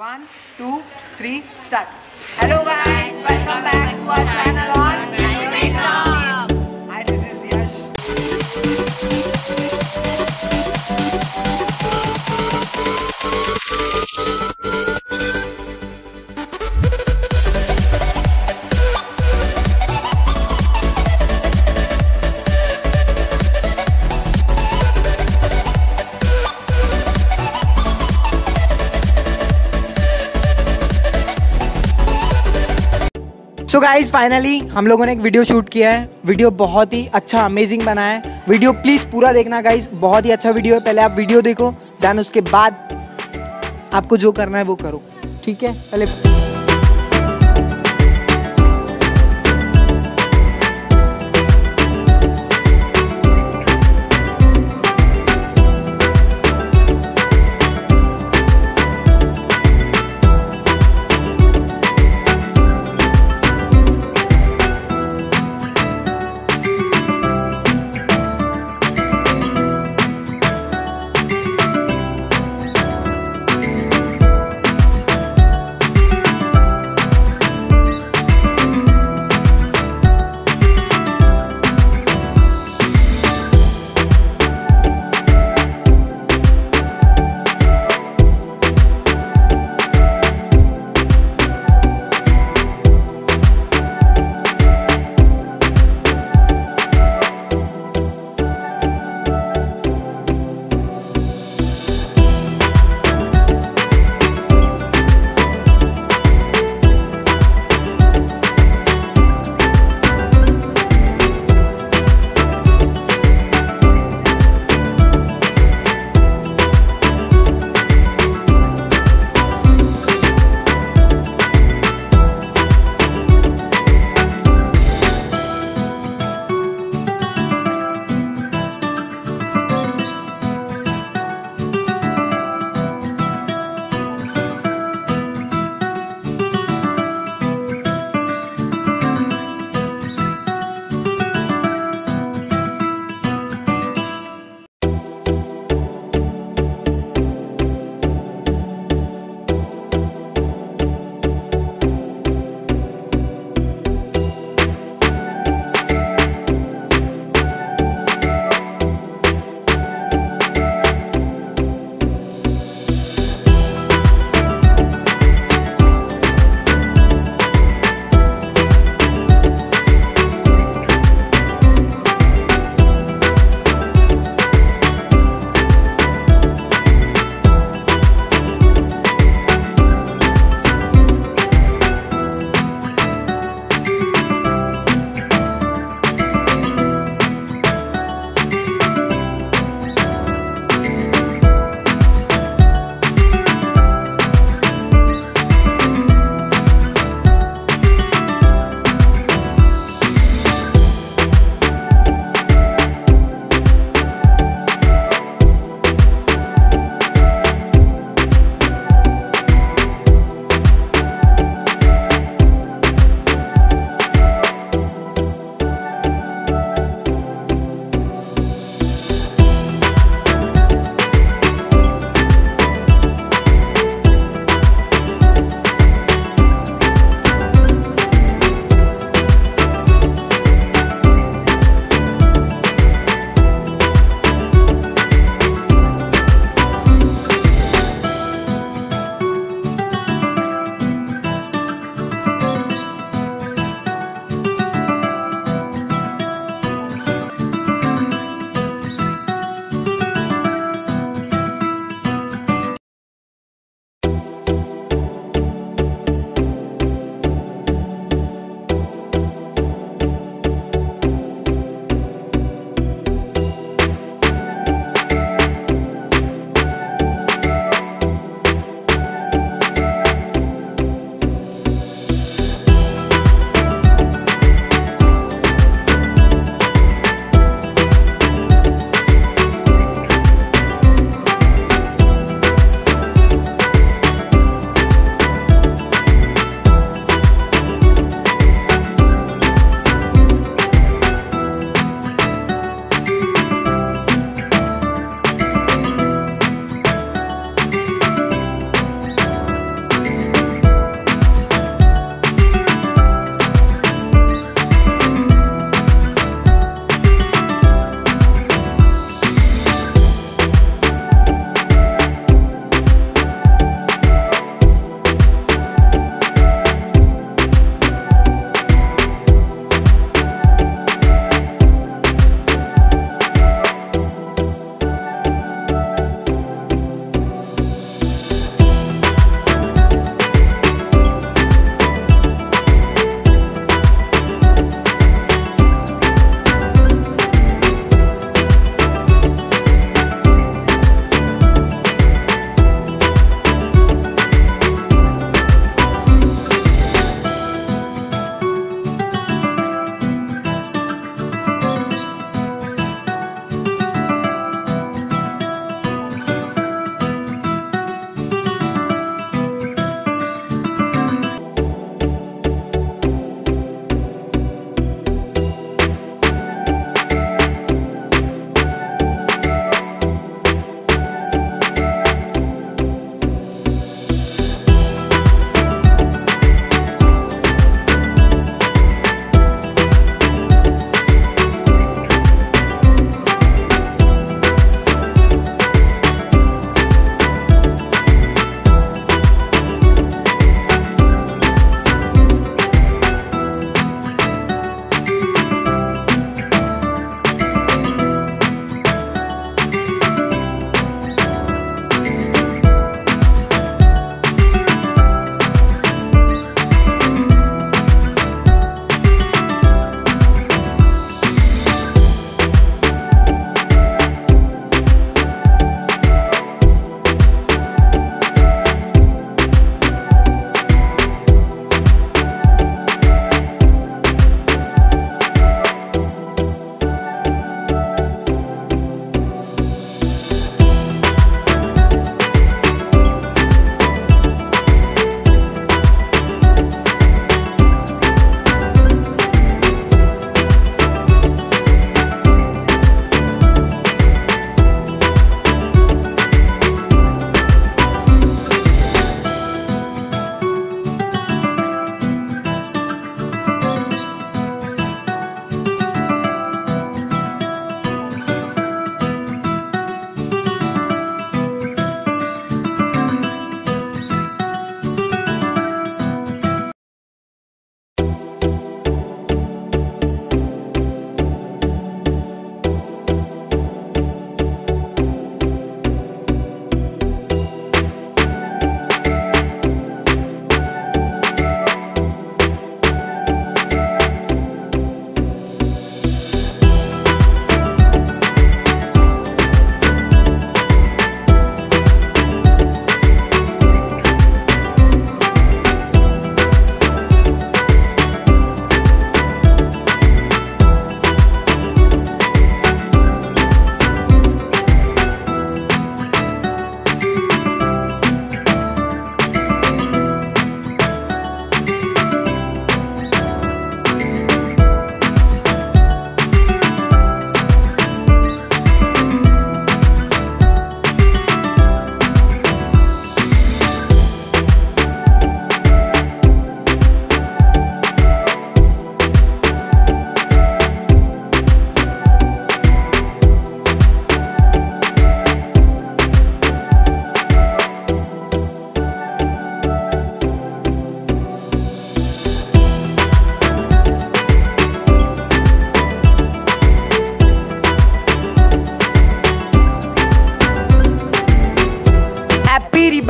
One, two, three, start. Hello guys, welcome back to our channel on Hi, this is Yash. So guys finally हम लोगों ने एक video shoot किया है। Video बहुत ही अच्छा अमेजिंग बना है। वीडियो प्लीज़ पूरा देखना गाइज़ बहुत ही अच्छा वीडियो है। पहले आप वीडियो देखो देन उसके बाद आपको जो करना है वो करो। ठीक है? पहले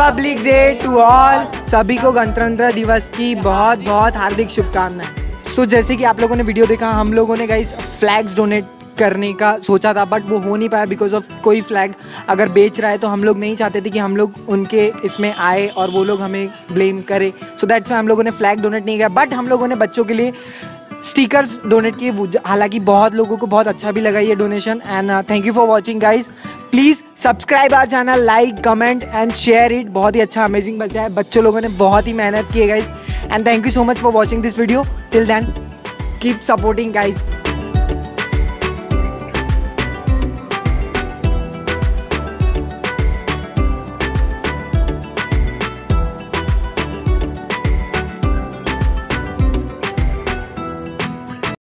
रिपब्लिक डे टू ऑल सभी को गणतंत्र दिवस की बहुत बहुत हार्दिक शुभकामनाएँ। सो so, जैसे कि आप लोगों ने वीडियो देखा हम लोगों ने गाइस फ्लैग्स डोनेट करने का सोचा था बट वो हो नहीं पाया बिकॉज़ ऑफ़ कोई फ्लैग अगर बेच रहा है तो हम लोग नहीं चाहते थे कि हम लोग उनके इसमें आए और वो लोग हमें ब्लेम करें। सो दैट फिर हम लोगों ने फ्लैग डोनेट नहीं किया बट हम लोगों ने बच्चों के लिए स्टिकर्स डोनेट किए हालाँकि बहुत लोगों को बहुत अच्छा भी लगा ये donation and thank you for watching guys please subscribe आ जाना like comment and share it बहुत ही अच्छा अमेजिंग बच्चा है। बच्चों लोगों ने बहुत ही मेहनत की है guys and thank you so much for watching this video till then keep supporting guys